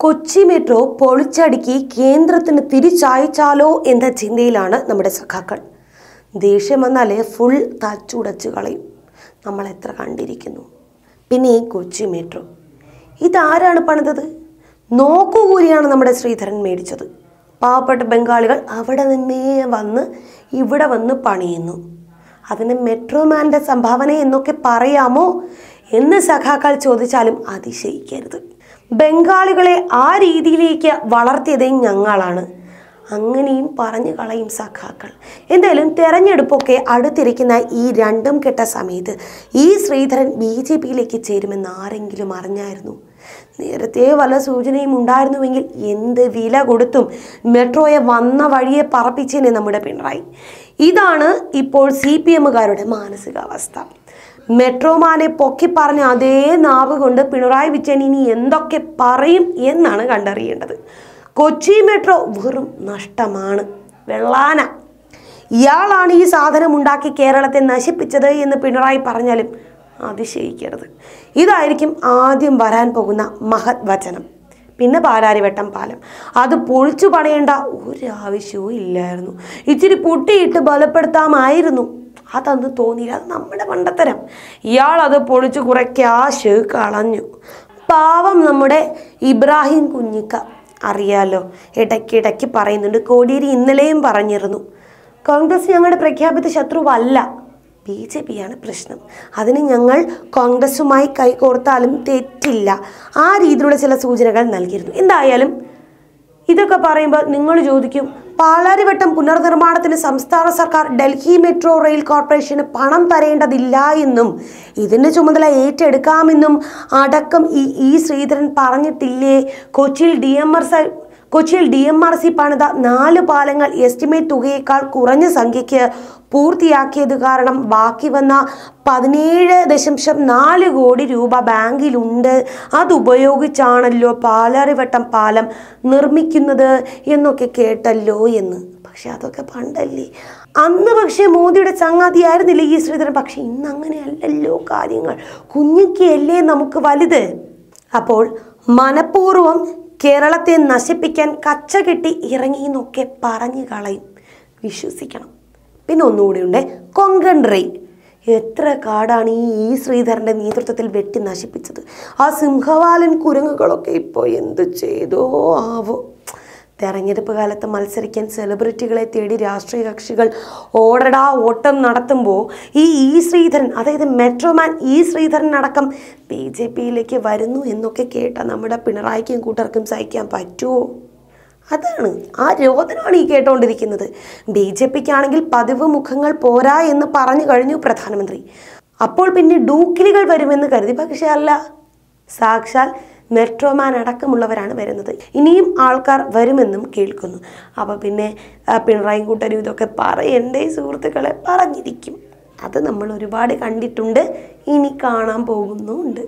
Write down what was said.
Kochi metro പൊളിച്ചടുക്കി കേന്ദ്രത്തിന് തിരിച്ചയച്ചാലോ എന്ന ചിന്തയിലാണ് നമ്മുടെ സഖാക്കൾ. ദേഷ്യം വന്നാൽ ഫുൾ തച്ചുടച്ച് കളയും. നമ്മൾ എത്ര കണ്ടിരിക്കുന്നു. പിന്നെ ഈ കൊച്ചി മെട്രോ. ഇതാരാണ് പണിതത്? നോക്കുകൂലിയാണ് നമ്മുടെ ശ്രീധരൻ മേടിച്ചത്. പാവപ്പെട്ട ബംഗാളികൾ അവിടെ നിന്നേ വന്ന് ഇവിടെ വന്ന് പണിയുന്നു. അതിന് മെട്രോമാന്റെ സംഭാവന എന്നൊക്കെ പറയാമോ എന്ന് സഖാക്കൾ ചോദിച്ചാലും അതിശയിക്കരുത്. ബംഗാളികളെ ആ രീതിയിലേക്ക് വളർത്തിയത് ഞങ്ങളാണ്. അങ്ങനെയും പറഞ്ഞു കളയും സഖാക്കൾ. എന്തായാലും തെരഞ്ഞെടുപ്പൊക്കെ അടുത്തിരിക്കുന്ന ഈ രണ്ടും കെട്ട സമയത്ത് ഈ ശ്രീധരൻ ബി ജെ പിയിലേക്ക് ചേരുമെന്ന് ആരെങ്കിലും അറിഞ്ഞായിരുന്നു? നേരത്തെ വല്ല സൂചനയും ഉണ്ടായിരുന്നുവെങ്കിൽ എന്ത് വില കൊടുത്തും മെട്രോയെ വന്ന വഴിയെ പറപ്പിച്ചേനെ നമ്മുടെ പിണറായി. ഇതാണ് ഇപ്പോൾ സി പി എമ്മുകാരുടെ മാനസികാവസ്ഥ. മെട്രോമാനെ പൊക്കി പറഞ്ഞ അതേ നാവ് കൊണ്ട് പിണറായി വിജയൻ ഇനി എന്തൊക്കെ പറയും എന്നാണ് കണ്ടറിയേണ്ടത്. കൊച്ചി മെട്രോ വെറും നഷ്ടമാണ്. വെള്ളാന. ഇയാളാണ് ഈ സാധനം ഉണ്ടാക്കി കേരളത്തെ നശിപ്പിച്ചത് എന്ന് പിണറായി പറഞ്ഞാലും അതിശയിക്കരുത്. ഇതായിരിക്കും ആദ്യം വരാൻ പോകുന്ന മഹത് വചനം. പിന്നെ പാലാരിവട്ടം പാലം. അത് പൊളിച്ചു പണിയേണ്ട ഒരാവശ്യവും ഇല്ലായിരുന്നു. ഇച്ചിരി പൊട്ടിയിട്ട് ബലപ്പെടുത്താമായിരുന്നു. അതൊന്ന് തോന്നിയില്ല? അത് നമ്മുടെ മണ്ടത്തരം ഇയാൾ അത് പൊളിച്ചു കുറെ ക്യാഷ് കളഞ്ഞു. പാവം നമ്മുടെ ഇബ്രാഹിം കുഞ്ഞിക്ക. അറിയാലോ ഇടയ്ക്കിടയ്ക്ക് പറയുന്നുണ്ട്. കോടിയേരി ഇന്നലെയും പറഞ്ഞിരുന്നു. കോൺഗ്രസ് ഞങ്ങളുടെ പ്രഖ്യാപിത ശത്രുവല്ല. ബി ജെ പിയാണ് പ്രശ്നം. അതിന് ഞങ്ങൾ കോൺഗ്രസുമായി കൈകോർത്താലും തെറ്റില്ല. ആ രീതിയിലുള്ള ചില സൂചനകൾ നൽകിയിരുന്നു. എന്തായാലും ഇതൊക്കെ പറയുമ്പോൾ നിങ്ങൾ ചോദിക്കും പാലാരിവട്ടം പുനർനിർമ്മാണത്തിന് സംസ്ഥാന സർക്കാർ ഡൽഹി മെട്രോ റെയിൽ കോർപ്പറേഷന് പണം തരേണ്ടതില്ല എന്നും ഇതിന്റെ ചുമതല ഏറ്റെടുക്കാമെന്നും അടക്കം ഇ ശ്രീധരൻ പറഞ്ഞിട്ടില്ലേ? കൊച്ചിയിൽ ഡി എം ആർ കൊച്ചിയിൽ ഡി എം ആർ സി പണിത നാല് പാലങ്ങൾ എസ്റ്റിമേറ്റ് തുകയേക്കാൾ കുറഞ്ഞ സംഖ്യയ്ക്ക് പൂർത്തിയാക്കിയത് കാരണം ബാക്കി വന്ന പതിനേഴ് ദശാംശം നാല് കോടി രൂപ ബാങ്കിലുണ്ട്. അതുപയോഗിച്ചാണല്ലോ പാലാരിവട്ടം പാലം നിർമ്മിക്കുന്നത് എന്നൊക്കെ കേട്ടല്ലോ എന്ന്. പക്ഷെ അതൊക്കെ പണ്ടല്ലേ. അന്ന് പക്ഷേ മോദിയുടെ ചങ്ങാതിയായിരുന്നില്ല ഈ ശ്രീധരൻ? പക്ഷെ ഇന്ന് അങ്ങനെയല്ലല്ലോ കാര്യങ്ങൾ. കുഞ്ഞിക്കല്ലേ നമുക്ക് വലുത്. അപ്പോൾ മനഃപൂർവം കേരളത്തെ നശിപ്പിക്കാൻ കച്ച കെട്ടി ഇറങ്ങി എന്നൊക്കെ പറഞ്ഞു കളയും. വിശ്വസിക്കണം. പിന്നെ ഒന്നുകൂടിയുണ്ട് കൊങ്കൺ റെയിൽ. എത്ര കാടാണ് ഈ ശ്രീധരന്റെ നേതൃത്വത്തിൽ വെട്ടി നശിപ്പിച്ചത്? ആ സിംഹവാലൻ കുരങ്ങുകളൊക്കെ ഇപ്പോൾ എന്ത് ചെയ്തോ ആവോ? തെരഞ്ഞെടുപ്പ് കാലത്ത് മത്സരിക്കാൻ സെലിബ്രിറ്റികളെ തേടി രാഷ്ട്രീയ കക്ഷികൾ ഓടടാ ഓട്ടം നടത്തുമ്പോൾ ഈ ഇ ശ്രീധരൻ അതായത് മെട്രോമാൻ ഇ ശ്രീധരൻ അടക്കം ബി ജെ പിയിലേക്ക് വരുന്നു എന്നൊക്കെ കേട്ട നമ്മുടെ പിണറായിക്കും കൂട്ടർക്കും സഹിക്കാൻ പറ്റുമോ അതാണ് ആ രോദനമാണ് ഈ കേട്ടുകൊണ്ടിരിക്കുന്നത് ബി ജെ പിക്കാണെങ്കിൽ പതിവ് മുഖങ്ങൾ പോരാ എന്ന് പറഞ്ഞു കഴിഞ്ഞു പ്രധാനമന്ത്രി. അപ്പോൾ പിന്നെ ഡൂക്കിലികൾ വരുമെന്ന് കരുതി. പക്ഷേ അല്ല സാക്ഷാൽ മെട്രോമാൻ അടക്കമുള്ളവരാണ് വരുന്നത്. ഇനിയും ആൾക്കാർ വരുമെന്നും കേൾക്കുന്നു. അപ്പോൾ പിന്നെ പിണറായി കൂട്ടരും ഇതൊക്കെ പറയണ്ടേ സുഹൃത്തുക്കളെ പറഞ്ഞിരിക്കും. അത് നമ്മൾ ഒരുപാട് കണ്ടിട്ടുണ്ട്. ഇനി കാണാൻ പോകുന്നുമുണ്ട്.